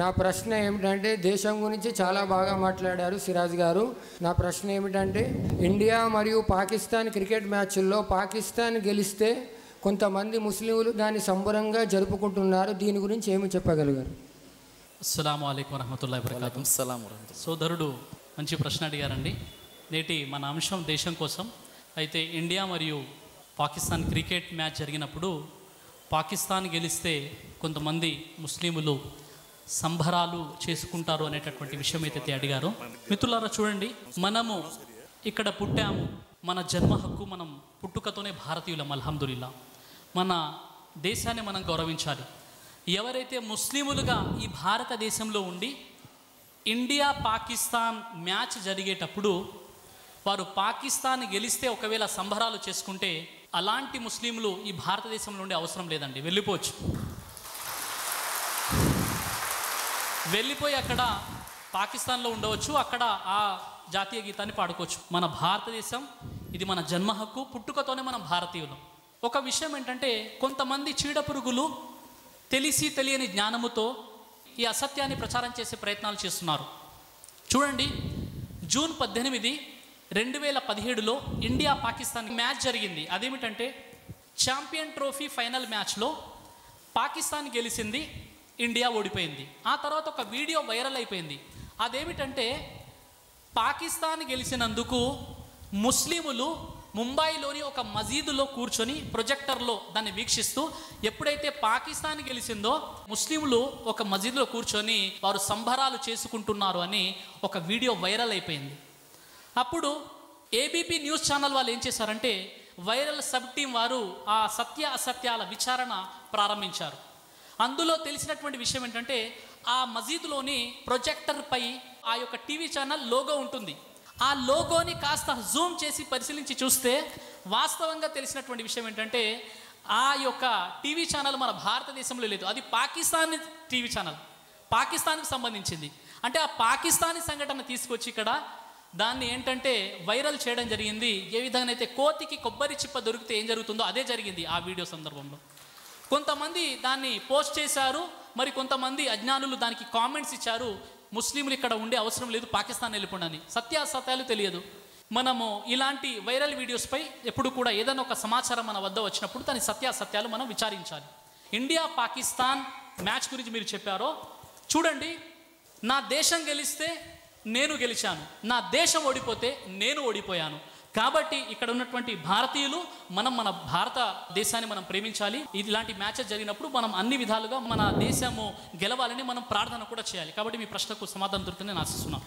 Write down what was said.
నా ప్రశ్న ఏమిటంటే దేశం గురించి చాలా బాగా మాట్లాడారు సిరాజ్ గారు. నా ప్రశ్న ఏమిటంటే ఇండియా మరియు పాకిస్తాన్ క్రికెట్ మ్యాచ్ల్లో పాకిస్తాన్ గెలిస్తే కొంతమంది ముస్లింలు దాన్ని సంబరంగా జరుపుకుంటున్నారు. దీని గురించి ఏమి చెప్పగలిగారు? అస్సలం అయికం వరహమతుల్లా వరకాతు సలాం వరహమతుల్లాహి. సోదరుడు మంచి ప్రశ్న అడిగారండి. నేటి మన అంశం దేశం కోసం. అయితే ఇండియా మరియు పాకిస్తాన్ క్రికెట్ మ్యాచ్ జరిగినప్పుడు పాకిస్తాన్ గెలిస్తే కొంతమంది ముస్లింలు సంబరాలు చేసుకుంటారు అనేటటువంటి విషయం అయితే అడిగారు. మిత్రులారా చూడండి మనము ఇక్కడ పుట్టాము మన జన్మ హక్కు మనం పుట్టుకతోనే భారతీయులం అల్హమ్దుల్లా మన దేశాన్ని మనం గౌరవించాలి. ఎవరైతే ముస్లిములుగా ఈ భారతదేశంలో ఉండి ఇండియా పాకిస్తాన్ మ్యాచ్ జరిగేటప్పుడు వారు పాకిస్తాన్ గెలిస్తే ఒకవేళ సంబరాలు చేసుకుంటే అలాంటి ముస్లింలు ఈ భారతదేశంలో ఉండే అవసరం లేదండి వెళ్ళిపోవచ్చు. వెళ్ళిపోయి అక్కడ పాకిస్తాన్లో ఉండవచ్చు. అక్కడ ఆ జాతీయ గీతాన్ని పాడుకోవచ్చు. మన భారతదేశం ఇది మన జన్మ హక్కు పుట్టుకతోనే మనం భారతీయులం. ఒక విషయం ఏంటంటే కొంతమంది చీడపురుగులు తెలిసి తెలియని జ్ఞానముతో ఈ అసత్యాన్ని ప్రచారం చేసే ప్రయత్నాలు చేస్తున్నారు. చూడండి జూన్ పద్దెనిమిది రెండు వేల పదిహేడులో ఇండియా పాకిస్తాన్ మ్యాచ్ జరిగింది. అదేమిటంటే ఛాంపియన్ ట్రోఫీ ఫైనల్ మ్యాచ్లో పాకిస్తాన్ గెలిచింది. ఇండియా ఓడిపోయింది. ఆ తర్వాత ఒక వీడియో వైరల్ అయిపోయింది. అదేమిటంటే పాకిస్తాన్ గెలిచినందుకు ముస్లిములు ముంబైలోని ఒక మసీదులో కూర్చొని ప్రొజెక్టర్లో దాన్ని వీక్షిస్తూ ఎప్పుడైతే పాకిస్తాన్ గెలిచిందో ముస్లింలు ఒక మసీదులో కూర్చొని వారు సంబరాలు చేసుకుంటున్నారు అని ఒక వీడియో వైరల్ అయిపోయింది. అప్పుడు ఏబీపీ న్యూస్ ఛానల్ వాళ్ళు ఏం చేశారంటే వైరల్ సబ్ టీం వారు ఆ సత్య అసత్యాల విచారణ ప్రారంభించారు. అందులో తెలిసినటువంటి విషయం ఏంటంటే ఆ మసీదులోని ప్రొజెక్టర్ పై ఆ యొక్క టీవీ ఛానల్ లోగో ఉంటుంది. ఆ లోగోని కాస్త జూమ్ చేసి పరిశీలించి చూస్తే వాస్తవంగా తెలిసినటువంటి విషయం ఏంటంటే ఆ యొక్క టీవీ ఛానల్ మన భారతదేశంలో లేదు. అది పాకిస్తాన్ టీవీ ఛానల్. పాకిస్తాన్కి సంబంధించింది. అంటే ఆ పాకిస్తానీ సంఘటన తీసుకొచ్చి ఇక్కడ దాన్ని ఏంటంటే వైరల్ చేయడం జరిగింది. ఏ విధంగా అయితే కోతికి కొబ్బరి చిప్ప దొరికితే ఏం జరుగుతుందో అదే జరిగింది ఆ వీడియో సందర్భంలో. కొంతమంది దాన్ని పోస్ట్ చేశారు మరి కొంతమంది అజ్ఞానులు దానికి కామెంట్స్ ఇచ్చారు ముస్లింలు ఇక్కడ ఉండే అవసరం లేదు పాకిస్తాన్ వెళ్ళిపోండి సత్యాసత్యాలు తెలియదు. మనము ఇలాంటి వైరల్ వీడియోస్పై ఎప్పుడు కూడా ఏదైనా ఒక సమాచారం మన వద్ద వచ్చినప్పుడు దాని సత్యాసత్యాలు మనం విచారించాలి. ఇండియా పాకిస్తాన్ మ్యాచ్ గురించి మీరు చెప్పారో చూడండి నా దేశం గెలిస్తే నేను గెలిచాను. నా దేశం ఓడిపోతే నేను ఓడిపోయాను. కాబట్టి ఇక్కడ ఉన్నటువంటి భారతీయులు మనం మన భారత దేశాన్ని మనం ప్రేమించాలి. ఇలాంటి మ్యాచెస్ జరిగినప్పుడు మనం అన్ని విధాలుగా మన దేశము గెలవాలని మనం ప్రార్థన కూడా చేయాలి. కాబట్టి మీ ప్రశ్నకు సమాధానం దొరుకుతుందని నేను ఆశిస్తున్నాను